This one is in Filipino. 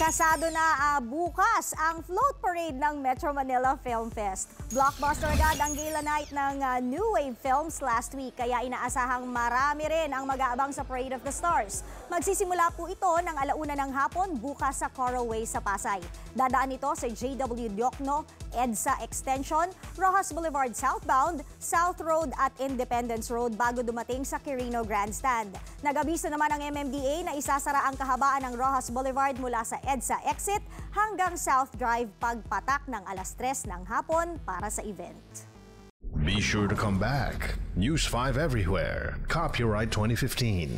Kasado na ah, bukas ang float parade ng Metro Manila Film Fest. Blockbuster agad ang gala night ng ah, New Wave Films last week kaya inaasahang marami rin ang mag-aabang sa Parade of the Stars. Magsisimula po ito ng alauna ng hapon bukas sa Coral Way sa Pasay. Dadaan ito sa JW Diokno, EDSA Extension, Rojas Boulevard Southbound, South Road at Independence Road bago dumating sa Quirino Grandstand. Nag-abiso naman ang MMDA na isasara ang kahabaan ng Rojas Boulevard mula sa EDSA exit hanggang South Drive pagpatak ng alas 3 ng hapon para sa event. Be sure to come back. News 5 everywhere. Copyright 2015.